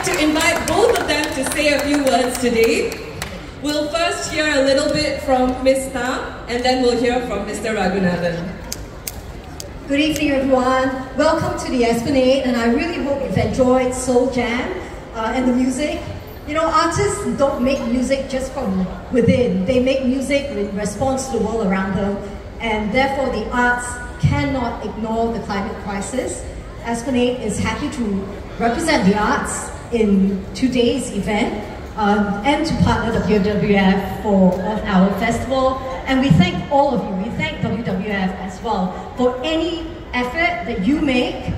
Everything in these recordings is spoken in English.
like to invite both of them to say a few words today. We'll first hear a little bit from Ms. Tam, and then we'll hear from Mr. Raghunathan. Good evening, everyone. Welcome to the Esplanade, and I really hope you've enjoyed Soul Jam uh, and the music. You know, artists don't make music just from within. They make music in response to the world around them, and therefore the arts cannot ignore the climate crisis. Esplanade is happy to represent the arts in today's event um, and to partner WWF for our festival. And we thank all of you, we thank WWF as well for any effort that you make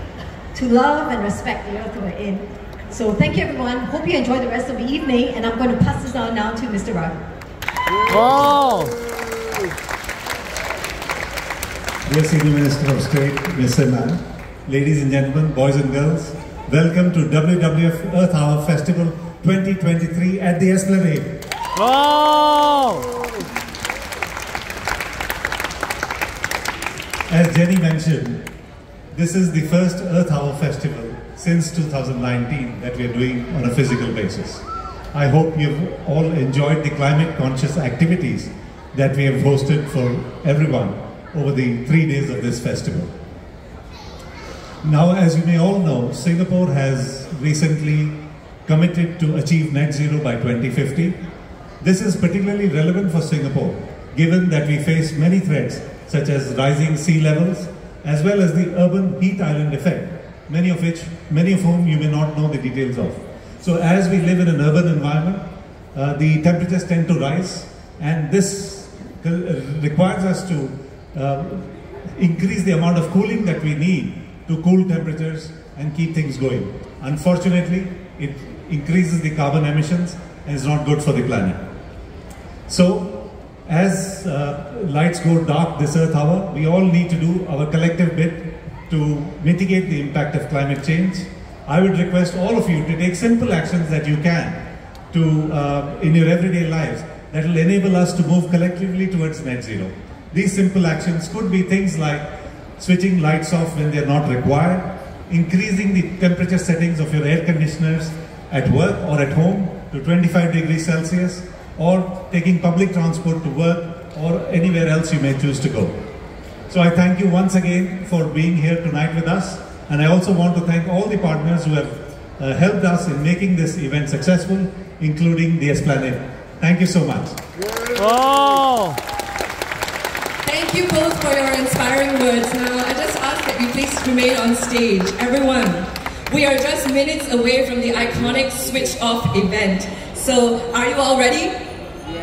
to love and respect the earth we're in. So thank you everyone, hope you enjoy the rest of the evening and I'm going to pass this on now to Mr. Raghu. Wow! Dear Senior Minister of State, Mr. Man, ladies and gentlemen, boys and girls, welcome to WWF Earth Hour Festival 2023 at the Esplanade. Wow! As Jenny mentioned, this is the first Earth Hour Festival since 2019 that we are doing on a physical basis. I hope you've all enjoyed the climate conscious activities that we have hosted for everyone over the three days of this festival. Now, as you may all know, Singapore has recently committed to achieve net zero by 2050. This is particularly relevant for Singapore, given that we face many threats such as rising sea levels, as well as the urban heat island effect, many of which, many of whom you may not know the details of. So as we live in an urban environment, uh, the temperatures tend to rise, and this requires us to uh, increase the amount of cooling that we need to cool temperatures and keep things going. Unfortunately, it increases the carbon emissions and is not good for the planet. So as uh, lights go dark this earth hour, we all need to do our collective bit to mitigate the impact of climate change. I would request all of you to take simple actions that you can to uh, in your everyday lives that will enable us to move collectively towards net zero. These simple actions could be things like switching lights off when they're not required, increasing the temperature settings of your air conditioners at work or at home to 25 degrees Celsius, or taking public transport to work or anywhere else you may choose to go. So I thank you once again for being here tonight with us. And I also want to thank all the partners who have uh, helped us in making this event successful, including the Esplanade. Thank you so much. Wow! Thank you both for your inspiring words. Remain on stage. Everyone, we are just minutes away from the iconic Switch Off event. So, are you all ready?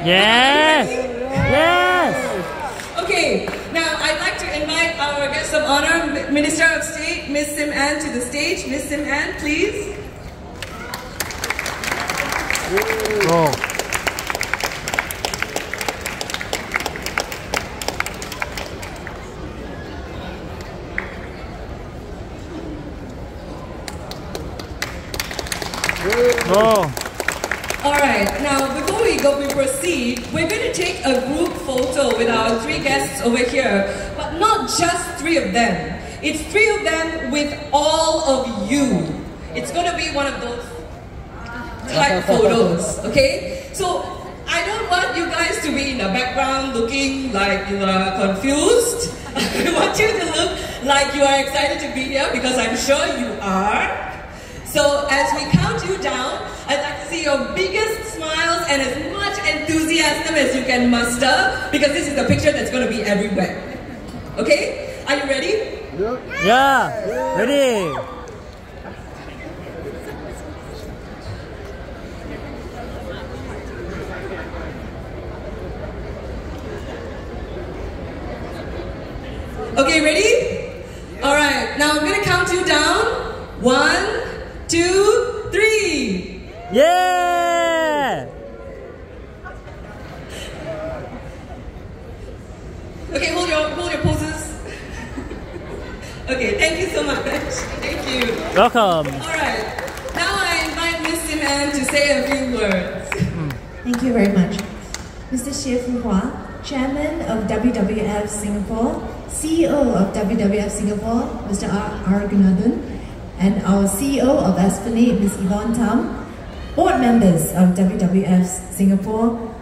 Yes! Yes! Okay, now I'd like to invite our guest of honor, Minister of State, Ms. Sim Ann, to the stage. Ms. Sim Ann, please. Go. Go. All right, now before we go, we proceed, we're going to take a group photo with our three guests over here, but not just three of them. It's three of them with all of you. It's going to be one of those type photos, okay? So I don't want you guys to be in the background looking like you are confused. I want you to look like you are excited to be here because I'm sure you are. So as we count you down, I'd like to see your biggest smiles and as much enthusiasm as you can muster because this is the picture that's going to be everywhere. Okay? Are you ready? Yeah! Ready! Okay, ready? All right, now I'm going to count you down. One, two, three. Yeah! Okay, hold your hold your poses. okay, thank you so much. Thank you. Welcome. All right. Now I invite Miss Sim Ann to say a few words. Thank you very much. Mr. Xie Fu Hua, Chairman of WWF Singapore, CEO of WWF Singapore, Mr. R. R. And our CEO of Esplanade, Ms. Yvonne Tam, board members of WWF Singapore,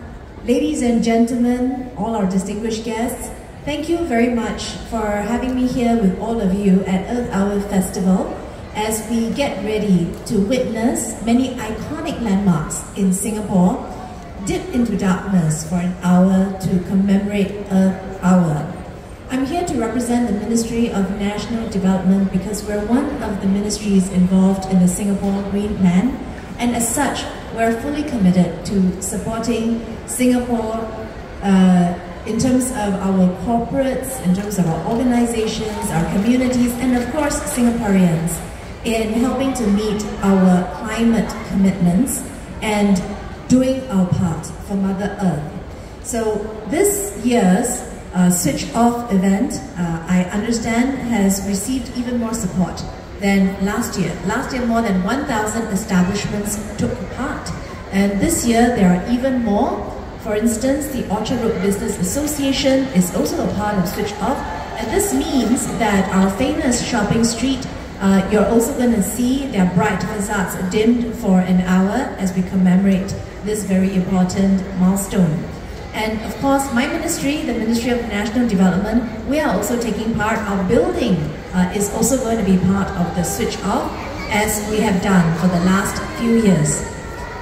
ladies and gentlemen, all our distinguished guests, thank you very much for having me here with all of you at Earth Hour Festival as we get ready to witness many iconic landmarks in Singapore dip into darkness for an hour to commemorate Earth Hour. I'm here to represent the Ministry of National Development because we're one of the ministries involved in the Singapore Green Plan, and as such, we're fully committed to supporting Singapore uh, in terms of our corporates, in terms of our organizations, our communities, and of course, Singaporeans in helping to meet our climate commitments and doing our part for Mother Earth. So this year's uh, Switch Off event, uh, I understand, has received even more support than last year. Last year, more than 1,000 establishments took part. And this year, there are even more. For instance, the Orchard Road Business Association is also a part of Switch Off. And this means that our famous shopping street uh, you're also going to see their bright facades dimmed for an hour as we commemorate this very important milestone. And of course, my ministry, the Ministry of National Development, we are also taking part. Our building uh, is also going to be part of the switch off as we have done for the last few years.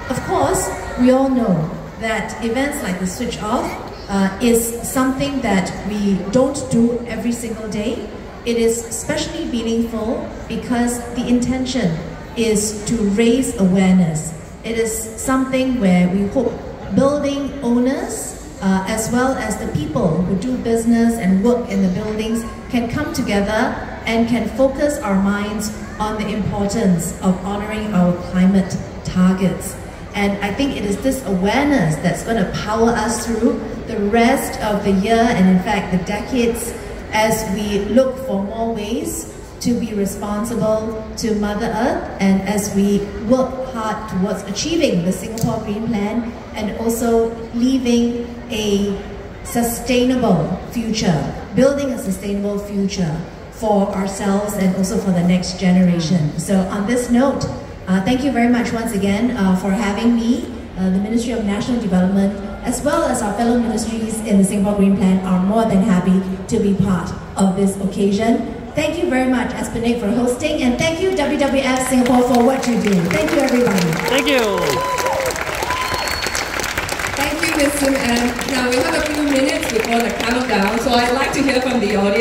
Of course, we all know that events like the switch off uh, is something that we don't do every single day. It is especially meaningful because the intention is to raise awareness. It is something where we hope building owners uh, as well as the people who do business and work in the buildings can come together and can focus our minds on the importance of honoring our climate targets. And I think it is this awareness that's going to power us through the rest of the year and in fact the decades as we look for more ways to be responsible to Mother Earth and as we work hard towards achieving the Singapore Green Plan and also leaving a sustainable future, building a sustainable future for ourselves and also for the next generation. So on this note, uh, thank you very much once again uh, for having me, uh, the Ministry of National Development, as well as our fellow ministries in the Singapore Green Plan are more than happy to be part of this occasion. Thank you very much, Esplanade, for hosting, and thank you, WWF Singapore, for what you do. Thank you, everybody. Thank you. And now we have a few minutes before the countdown, so I'd like to hear from the audience.